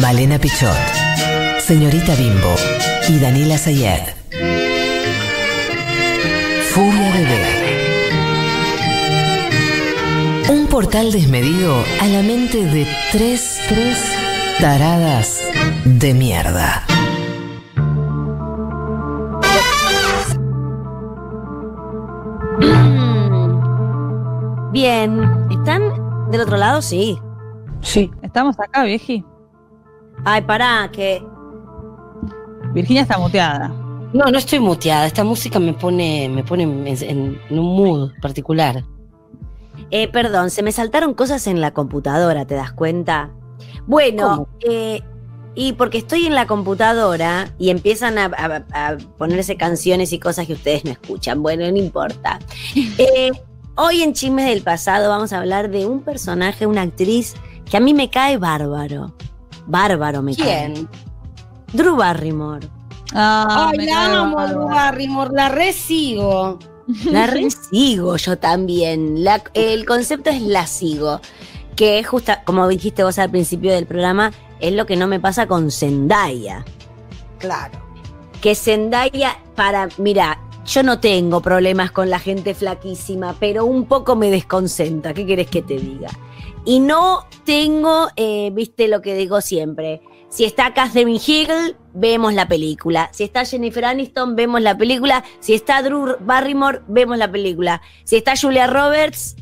Malena Pichot, Señorita Bimbo y Daniela Sayed. Furia Bebé. Un portal desmedido a la mente de tres, tres taradas de mierda. Bien, ¿están del otro lado? Sí. Sí. Estamos acá, Vieji. Ay, pará, que. Virginia está muteada. No, no estoy muteada. Esta música me pone, me pone en, en- en un mood particular. Eh, perdón, se me saltaron cosas en la computadora, ¿te das cuenta? Bueno, eh, y porque estoy en la computadora y empiezan a, a- a ponerse canciones y cosas que ustedes no escuchan. Bueno, no importa. Eh, hoy en Chismes del Pasado vamos a hablar de un personaje, una actriz que a mí me cae bárbaro. Bárbaro me cae. ¿Quién? Drew Barrymore. Ah, Ay, la amo, bárbaro. Drew Barrymore, la resigo. La resigo yo también. La- el concepto es la sigo. Que es justa, como dijiste vos al principio del programa, es lo que no me pasa con Zendaya. Claro. Que Zendaya, para, mira, yo no tengo problemas con la gente flaquísima, pero un poco me desconcentra. ¿Qué querés que te diga? Y no tengo, eh, viste lo que digo siempre. Si está Catherine Hill, vemos la película. Si está Jennifer Aniston, vemos la película. Si está Drew Barrymore, vemos la película. Si está Julia Roberts,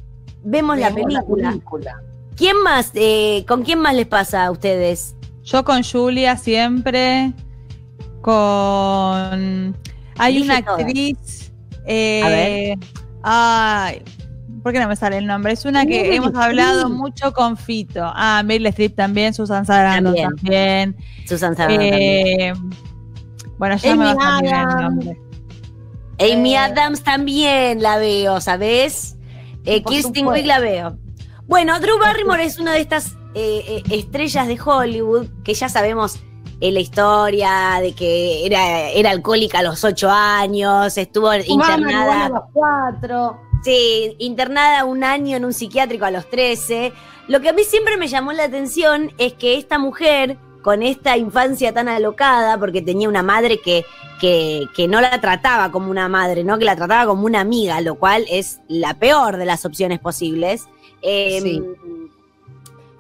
vemos, la, película. ¿Quién más? eh, ¿Con quién más les pasa a ustedes? Yo con Julia siempre. Con. Hay una actriz. eh, A ver. Ay. ¿Por qué no me sale el nombre? Es una que hemos hablado mucho con Fito. Ah, Meryl Streep también, Susan Sarandon También. también. Susan Sarandon también. Eh, bueno, ya Amy me va a salir el Adams. nombre. Amy eh, Adams también la veo, ¿sabes? Eh, Kirsten. Wiig la veo. Bueno, Drew Barrymore es una de estas estrellas de Hollywood que ya sabemos en la historia de que era, era alcohólica a los ocho años, estuvo marihuana a internada, los cuatro. sí, internada un año en un psiquiátrico a los 13. Lo que a mí siempre me llamó la atención es que esta mujer, con esta infancia tan alocada, porque tenía una madre que, que, que no la trataba como una madre, ¿no? Que la trataba como una amiga, lo cual es la peor de las opciones posibles. Eh, Sí.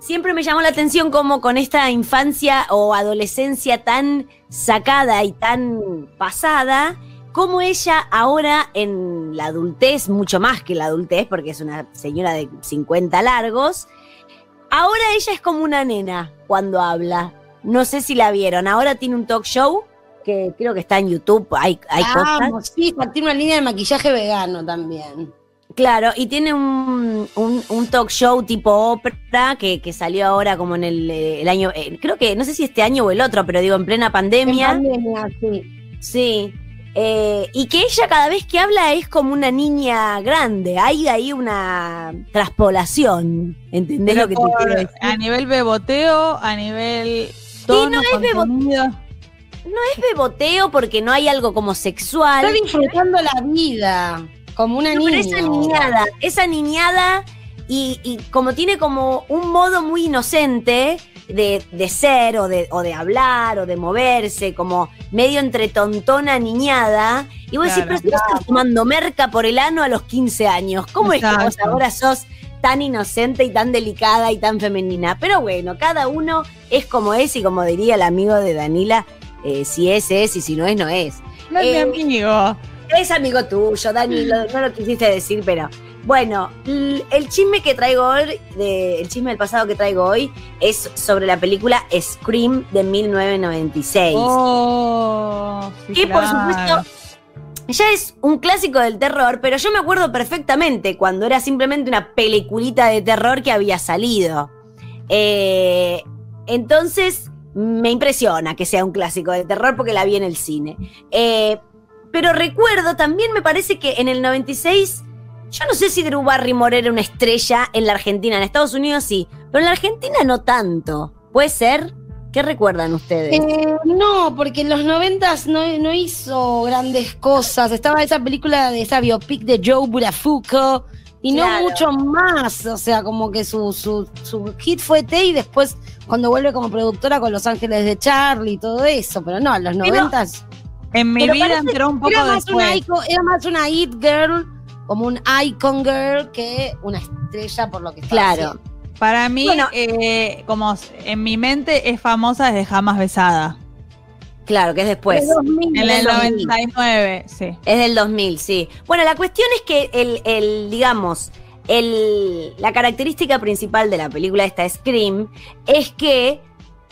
Siempre me llamó la atención como con esta infancia o adolescencia tan sacada y tan pasada, como ella ahora en la adultez, mucho más que la adultez, porque es una señora de 50 largos, ahora ella es como una nena cuando habla. No sé si la vieron, ahora tiene un talk show que creo que está en YouTube, hay, hay cosas. Sí, tiene una línea de maquillaje vegano también. Claro, y tiene un, un- un talk show tipo ópera que, que salió ahora como en el, eh, el año, eh, creo que, no sé si este año o el otro, pero digo, en plena pandemia. En pandemia, sí. Sí. Eh, y que ella cada vez que habla es como una niña grande. Hay ahí una traspolación. ¿Entendés Pero lo que te quiero decir? a nivel beboteo, a nivel tono, no es bebo- contenido. No es beboteo porque no hay algo como sexual. Está disfrutando la vida. Como una No, pero niña. esa niñada, esa niñada, y, y como tiene como un modo muy inocente de, de ser, o de, o de hablar, o de moverse, como medio entre tontona niñada. Y vos decís, Claro. pero si vos estás tomando merca por el ano a los 15 años, ¿cómo es que vos ahora sos tan inocente y tan delicada y tan femenina? Pero bueno, cada uno es como es, y como diría el amigo de Danila, eh, si es, es, y si no es, no es. No es Eh, mi amigo. Es amigo tuyo, Dani, lo- no lo quisiste decir, pero bueno, el chisme que traigo hoy, de- el chisme del pasado que traigo hoy, es sobre la película Scream de 1996. Oh, que por supuesto ya es un clásico del terror, pero yo me acuerdo perfectamente cuando era simplemente una peliculita de terror que había salido. Eh, entonces me impresiona que sea un clásico de terror porque la vi en el cine. Eh, pero recuerdo, también me parece que en el 96, yo no sé si Drew Barrymore era una estrella en la Argentina, en Estados Unidos sí, pero en la Argentina no tanto. ¿Puede ser? ¿Qué recuerdan ustedes? Eh, no, porque en los noventas no, no hizo grandes cosas. Estaba esa película de esa biopic de Joe Burafuco y Claro. no mucho más. O sea, como que su, su, su hit fue T y después cuando vuelve como productora con Los Ángeles de Charlie y todo eso. Pero no, en los Pero- noventas En mi Pero vida parece- entró un poco era más, una icon, era más una hit girl, como un icon girl, que una estrella por lo que estaba Claro. haciendo. Para mí, Bueno. eh, como en mi mente es famosa desde Jamás Besada. Claro, que es después. De 2000, En el 2000. 99, sí. Es del 2000, sí. Bueno, la cuestión es que el, el digamos, el, la característica principal de la película esta Scream es que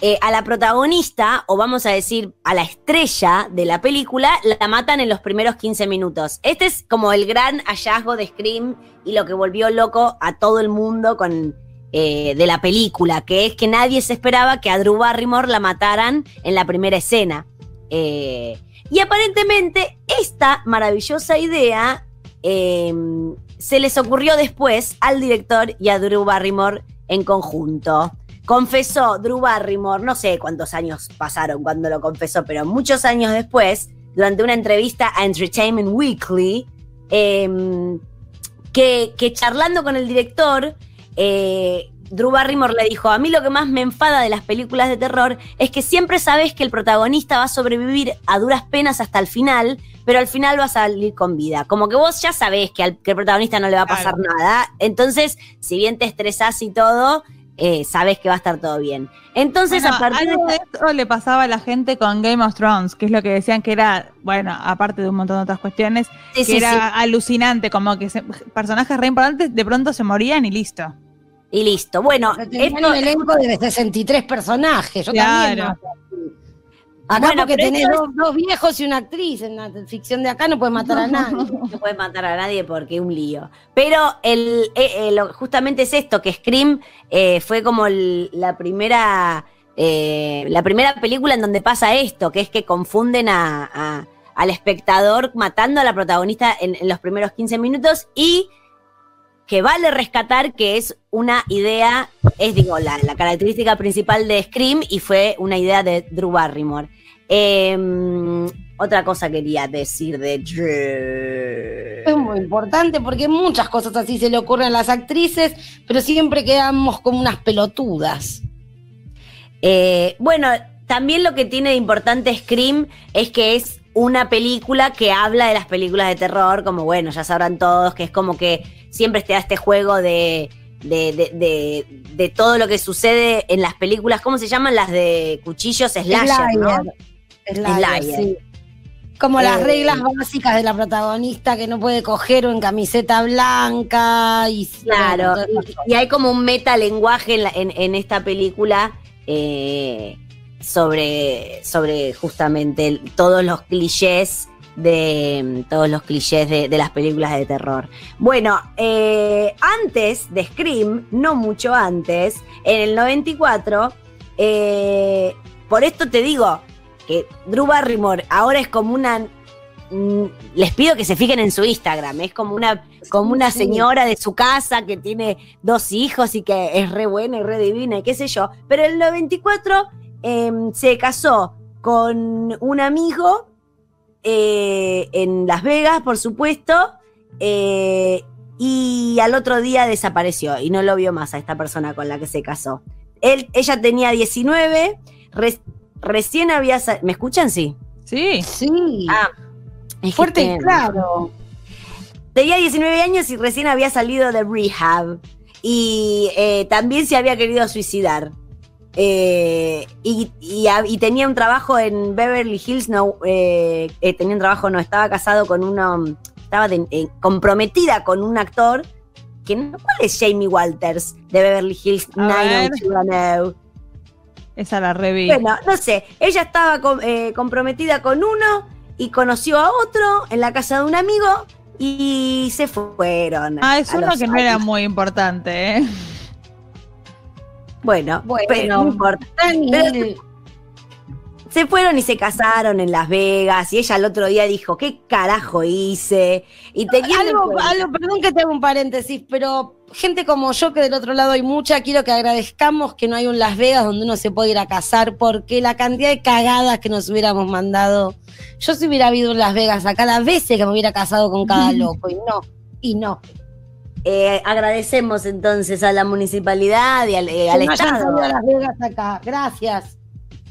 eh, a la protagonista, o vamos a decir a la estrella de la película, la matan en los primeros 15 minutos. Este es como el gran hallazgo de Scream y lo que volvió loco a todo el mundo con, eh, de la película, que es que nadie se esperaba que a Drew Barrymore la mataran en la primera escena. Eh, y aparentemente esta maravillosa idea eh, se les ocurrió después al director y a Drew Barrymore en conjunto. Confesó Drew Barrymore, no sé cuántos años pasaron cuando lo confesó, pero muchos años después, durante una entrevista a Entertainment Weekly, eh, que, que charlando con el director, eh, Drew Barrymore le dijo, a mí lo que más me enfada de las películas de terror es que siempre sabes que el protagonista va a sobrevivir a duras penas hasta el final, pero al final va a salir con vida. Como que vos ya sabés que al que el protagonista no le va a pasar nada. Entonces, si bien te estresás y todo, eh, sabes que va a estar todo bien. Entonces, Bueno, a partir algo de... esto le pasaba a la gente con Game of Thrones, que es lo que decían que era, bueno, aparte de un montón de otras cuestiones, Sí, que sí, era sí. alucinante, como que se- personajes re importantes de pronto se morían y listo. Y listo. Bueno, esto, un elenco de 63 personajes. Yo también. Claro. ¿no? Acá Bueno, porque tenés dos, dos viejos y una actriz. En la ficción de acá no puedes matar a nadie. no puedes matar a nadie porque es un lío. Pero el, eh, eh, justamente es esto, que Scream eh, fue como la primera eh, la primera película en donde pasa esto, que es que confunden a, a- al espectador matando a la protagonista en, en los primeros 15 minutos y que vale rescatar que es una idea, es digo, la, la característica principal de Scream y fue una idea de Drew Barrymore. Em, otra cosa quería decir de Drew. Es muy importante porque muchas cosas así se le ocurren a las actrices, pero siempre quedamos como unas pelotudas. Eh, bueno, también lo que tiene de importante Scream es que es una película que habla de las películas de terror, como bueno, ya sabrán todos, que es como que siempre te da este juego de, de, de- de- de todo lo que sucede en las películas, ¿cómo se llaman? Las de cuchillos slasher, ¿no? Slayer, Slayer. sí. Como las Eh, reglas básicas de la protagonista que no puede coger o en camiseta blanca y Claro, y, y hay como un metalenguaje en, la- en, en esta película eh, sobre, sobre justamente el- todos los clichés de todos los clichés de, de las películas de terror. Bueno, eh, antes de Scream, no mucho antes, en el 94, eh, por esto te digo que Drew Barrymore ahora es como una mm, les pido que se fijen en su Instagram, es como una como una señora de su casa que tiene dos hijos y que es re buena y re divina y qué sé yo. Pero en el 94 em, se casó con un amigo eh, en Las Vegas, por supuesto, eh, y al otro día desapareció y no lo vio más a esta persona con la que se casó. Él, ella tenía 19, re- recién había... ¿Me escuchan? Sí. Sí. Sí, Ah, es fuerte y te- claro. Tenía 19 años y recién había salido de rehab. Y eh, también se había querido suicidar. Eh, y, y a- y tenía un trabajo en Beverly Hills, no, eh, eh, tenía un trabajo, no, estaba casado con uno, estaba de- eh, comprometida con un actor, que no, ¿cuál es Jamie Walters de Beverly Hills A ver. 90210? Esa la reví. Bueno, no sé, ella estaba eh, comprometida con uno y conoció a otro en la casa de un amigo y se fueron. ah, es uno que no era muy importante, ¿eh? Bueno, Bueno. pero no importa. Se fueron y se casaron en Las Vegas y ella el otro día dijo, ¿qué carajo hice? Y teniendo algo, algo, perdón que te haga un paréntesis, pero gente como yo, que del otro lado hay mucha, quiero que agradezcamos que no hay un Las Vegas donde uno se puede ir a casar, porque la cantidad de cagadas que nos hubiéramos mandado. Yo si hubiera habido en Las Vegas acá las veces que me hubiera casado con cada loco, y no, y no. Eh, agradecemos entonces a la municipalidad y al, eh, al no Estado. a Las Vegas acá. Gracias.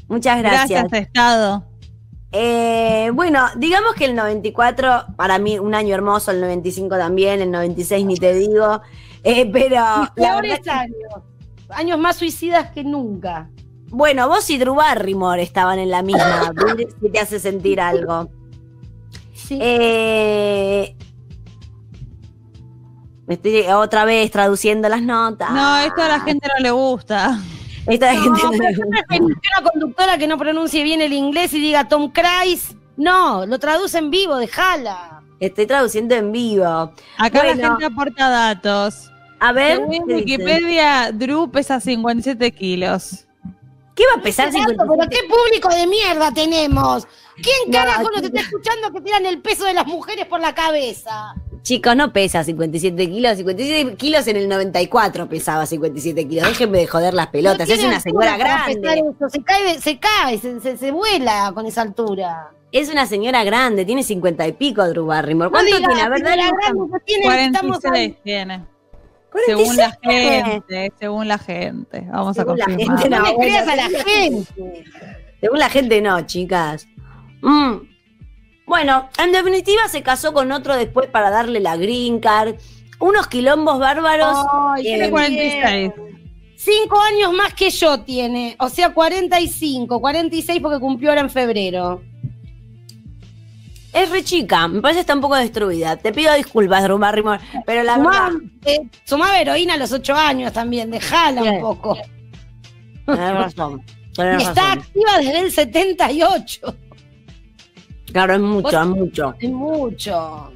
Muchas Gracias, gracias. Estado. Eh, bueno, digamos que el 94, para mí, un año hermoso, el 95 también, el 96 ni te digo. Eh, pero Mis la peores verdad, años. Años más suicidas que nunca. bueno, vos y Drew Barrymore estaban en la misma. Si te hace sentir algo. Sí. Eh, me estoy otra vez traduciendo las notas. No, esto a la gente no le gusta. Esta No, gente pero yo prefiero una conductora que no pronuncie bien el inglés y diga Tom Cruise. No, lo traduce en vivo, déjala. Estoy traduciendo en vivo. Acá Bueno. la gente aporta datos. A ver, Según. Wikipedia, Drew pesa 57 kilos. ¿qué va a pesar Pero 57? qué público de mierda tenemos. ¿Quién No, carajo nos está escuchando que tiran el peso de las mujeres por la cabeza? Chicos, no pesa 57 kilos. 57 kilos en el 94 pesaba 57 kilos. Déjenme de joder las pelotas. No es una señora grande. eso. Se cae, se cae, se, se- se vuela con esa altura. Es una señora grande. Tiene 50 y pico, Drew Barrymore. No ¿Cuánto digas, tiene? A ver, dale, grande buscame. que tiene, estamos 46 ahí. tiene. Según la 46. gente, según la gente. Vamos Según la a confirmar. gente, No No, le bueno, creas a la según la gente. Según la gente, no, chicas. Mm. Bueno, en definitiva se casó con otro después para darle la green card. Unos quilombos bárbaros. Ay, Tiene qué 46. bien. Cinco años más que yo tiene, o sea, 45, 46 porque cumplió ahora en febrero. Es re chica. Me parece que está un poco destruida. Te pido disculpas, Drew Barrymore. Pero la verdad. Sumaba, eh, sumaba heroína a los ocho años también, dejala Bien. un poco. Tenés razón. tenés Y está razón. activa desde el 78. Claro, es mucho, es mucho. Es mucho.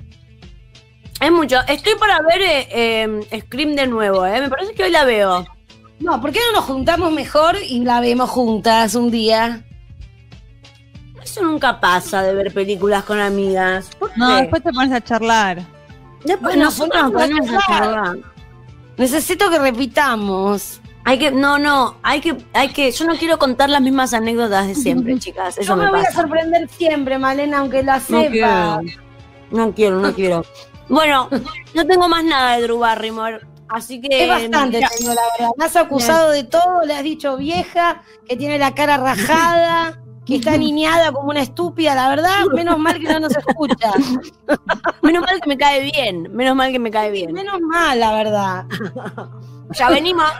Es mucho. Estoy para ver eh, eh, Scream de nuevo, ¿eh? Me parece que hoy la veo. No, ¿por qué no nos juntamos mejor y la vemos juntas un día? Eso nunca pasa de ver películas con amigas. ¿Por No, qué? después te pones a charlar. Después Bueno, nosotros nos ponemos a ponemos a charlar. Necesito que repitamos. Hay que, no, no, hay que, hay que, yo no quiero contar las mismas anécdotas de siempre, chicas. Eso Yo me, me, voy a sorprender siempre, Malena, aunque la No sepa. quiero, no quiero, no quiero. Bueno, no tengo más nada de Drew Barrymore, así que Es bastante, te digo la verdad. Me has acusado de todo, le has dicho vieja, que tiene la cara rajada, que está niñada como una estúpida, la verdad, menos mal que no nos escucha. menos mal que me cae bien, menos mal que me cae bien. Menos mal, la verdad. Ya venimos.